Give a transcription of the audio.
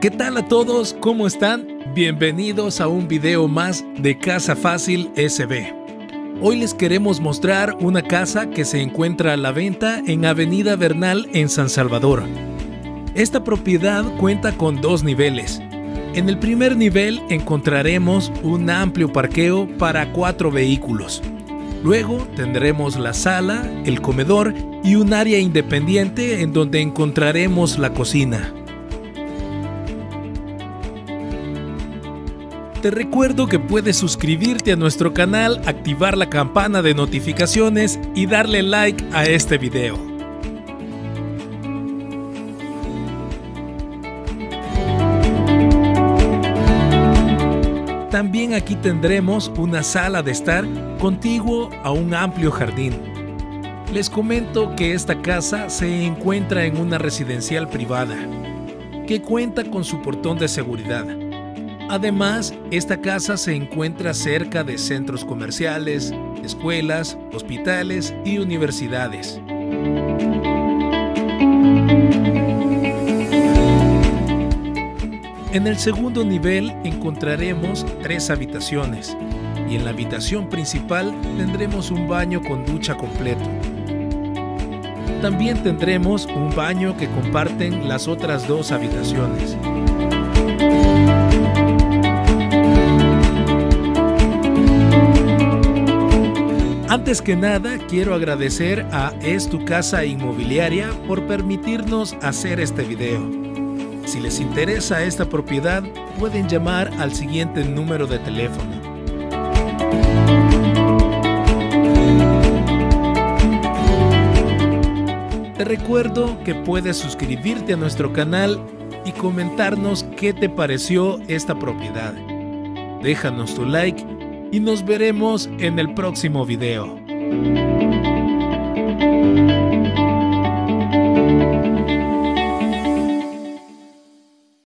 ¿Qué tal a todos? ¿Cómo están? Bienvenidos a un video más de Casa Fácil SB. Hoy les queremos mostrar una casa que se encuentra a la venta en Avenida Bernal en San Salvador. Esta propiedad cuenta con dos niveles. En el primer nivel encontraremos un amplio parqueo para cuatro vehículos. Luego tendremos la sala, el comedor y un área independiente en donde encontraremos la cocina. Te recuerdo que puedes suscribirte a nuestro canal, activar la campana de notificaciones y darle like a este video. También aquí tendremos una sala de estar contiguo a un amplio jardín. Les comento que esta casa se encuentra en una residencial privada, que cuenta con su portón de seguridad Además, esta casa se encuentra cerca de centros comerciales, escuelas, hospitales y universidades. En el segundo nivel encontraremos tres habitaciones y en la habitación principal tendremos un baño con ducha completo. También tendremos un baño que comparten las otras dos habitaciones. Antes que nada, quiero agradecer a Es Tu Casa Inmobiliaria por permitirnos hacer este video. Si les interesa esta propiedad, pueden llamar al siguiente número de teléfono. Te recuerdo que puedes suscribirte a nuestro canal y comentarnos qué te pareció esta propiedad. Déjanos tu like y nos veremos en el próximo video.